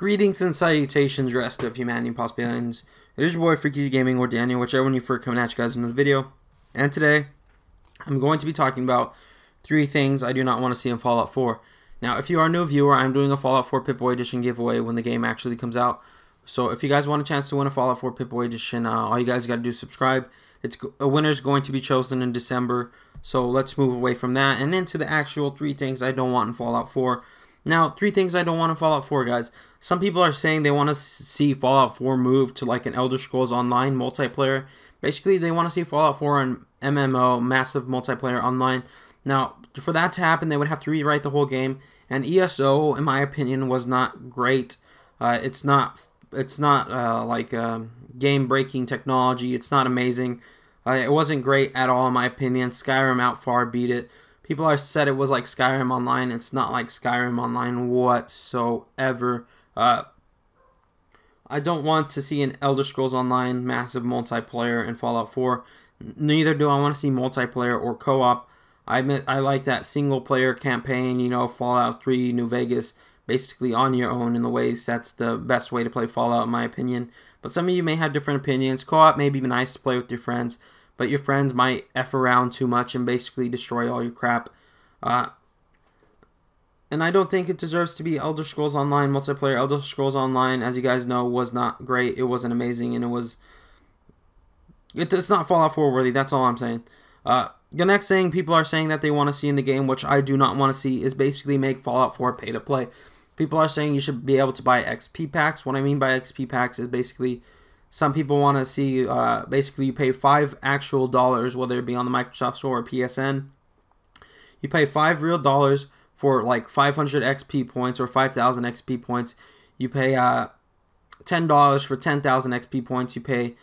Greetings and salutations, rest of humanity and aliens. Is your boy FreakEasy Gaming or Daniel, whichever one you prefer, coming at you guys in the video. And today, I'm going to be talking about three things I do not want to see in Fallout 4. Now, if you are a new viewer, I'm doing a Fallout 4 Pip-Boy Edition giveaway when the game actually comes out. So if you guys want a chance to win a Fallout 4 Pip-Boy Edition, uh, all you guys got to do is subscribe. It's a winner is going to be chosen in December. So let's move away from that and into the actual three things I don't want in Fallout 4. Now, three things I don't want in Fallout 4, guys. Some people are saying they want to see Fallout 4 move to like an Elder Scrolls Online multiplayer. Basically, they want to see Fallout 4 and MMO, massive multiplayer online. Now, for that to happen, they would have to rewrite the whole game. And ESO, in my opinion, was not great. Uh, it's not it's not uh, like uh, game-breaking technology. It's not amazing. Uh, it wasn't great at all, in my opinion. Skyrim out far beat it. People have said it was like Skyrim Online. It's not like Skyrim Online whatsoever. Uh, I don't want to see an Elder Scrolls Online massive multiplayer in Fallout 4. Neither do I want to see multiplayer or co-op. I admit I like that single player campaign, you know, Fallout 3, New Vegas, basically on your own in the ways that's the best way to play Fallout in my opinion. But some of you may have different opinions. Co-op may be nice to play with your friends but your friends might F around too much and basically destroy all your crap. Uh, and I don't think it deserves to be Elder Scrolls Online multiplayer. Elder Scrolls Online, as you guys know, was not great. It wasn't amazing, and it was... It, it's not Fallout 4 worthy, that's all I'm saying. Uh, the next thing people are saying that they want to see in the game, which I do not want to see, is basically make Fallout 4 pay to play. People are saying you should be able to buy XP packs. What I mean by XP packs is basically some people want to see uh, basically you pay five actual dollars, whether it be on the Microsoft Store or PSN. You pay five real dollars for like 500 XP points or 5,000 XP points. You pay uh, $10 for 10,000 XP points. You pay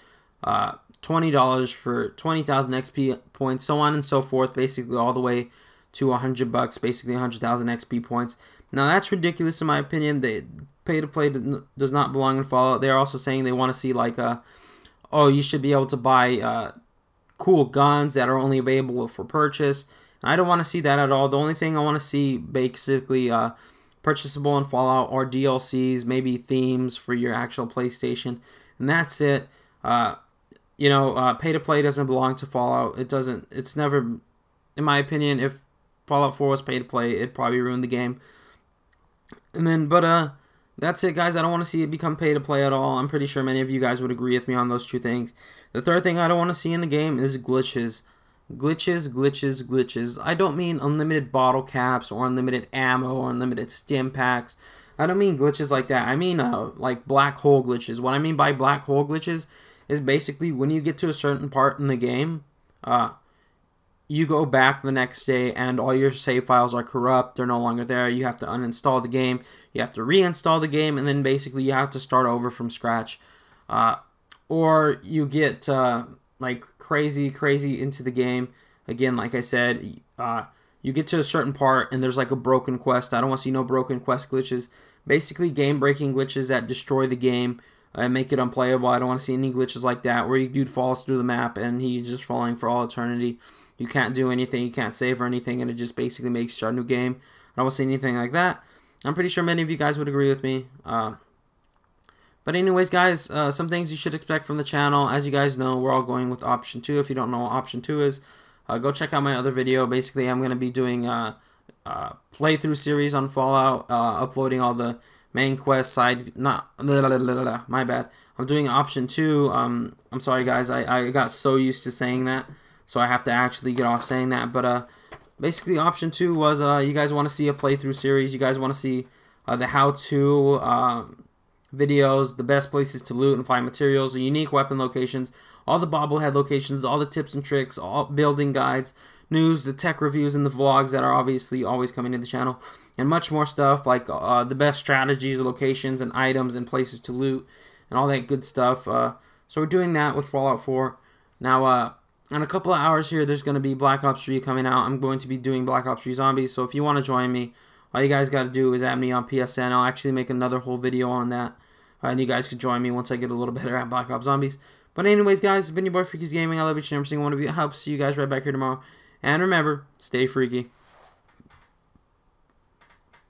uh, $20 for 20,000 XP points, so on and so forth, basically all the way to 100 bucks, basically 100,000 XP points. Now that's ridiculous in my opinion. They pay to play does not belong in Fallout. They're also saying they want to see like a, uh, oh, you should be able to buy uh, cool guns that are only available for purchase. I don't want to see that at all. The only thing I want to see basically uh, purchasable in Fallout or DLCs, maybe themes for your actual PlayStation, and that's it. Uh, you know, uh, pay to play doesn't belong to Fallout. It doesn't. It's never, in my opinion, if Fallout 4 was pay to play, it'd probably ruined the game. And then, but uh, that's it, guys. I don't want to see it become pay to play at all. I'm pretty sure many of you guys would agree with me on those two things. The third thing I don't want to see in the game is glitches. Glitches, glitches, glitches. I don't mean unlimited bottle caps or unlimited ammo or unlimited stim packs. I don't mean glitches like that. I mean uh, like black hole glitches. What I mean by black hole glitches is basically when you get to a certain part in the game, uh, you go back the next day and all your save files are corrupt they're no longer there you have to uninstall the game you have to reinstall the game and then basically you have to start over from scratch. Uh, or you get uh, like crazy crazy into the game. Again like i said uh, you get to a certain part and there's like a broken quest. I don't want to see no broken quest glitches. Basically game breaking glitches that destroy the game and make it unplayable i don't want to see any glitches like that where you dude falls through the map and he's just falling for all eternity you can't do anything, you can't save or anything, and it just basically makes start a new game. I don't want to see anything like that. I'm pretty sure many of you guys would agree with me. Uh, but anyways, guys, uh, some things you should expect from the channel. As you guys know, we're all going with option 2. If you don't know what option 2 is, uh, go check out my other video. Basically, I'm going to be doing a, a, playthrough series on Fallout, uh, uploading all the main quest side, not, blah, blah, blah, my bad. I'm doing option 2. Um, I'm sorry, guys, I, I got so used to saying that so I have to actually get off saying that. But uh, basically, option two was uh, you guys want to see a playthrough series. You guys want to see uh, the how-to uh, videos, the best places to loot and find materials, the unique weapon locations, all the bobblehead locations, all the tips and tricks, all building guides, news, the tech reviews, and the vlogs that are obviously always coming to the channel, and much more stuff like uh, the best strategies, locations, and items and places to loot, and all that good stuff. Uh, so we're doing that with Fallout 4. Now, uh, in a couple of hours here, there's going to be Black Ops 3 coming out. I'm going to be doing Black Ops 3 Zombies, so if you want to join me, all you guys got to do is add me on PSN. I'll actually make another whole video on that, uh, and you guys can join me once I get a little better at Black Ops Zombies. But anyways, guys, it's been your boy FreakEasy Gaming. I love each and every single one of you. I hope to see you guys right back here tomorrow. And remember, stay freaky.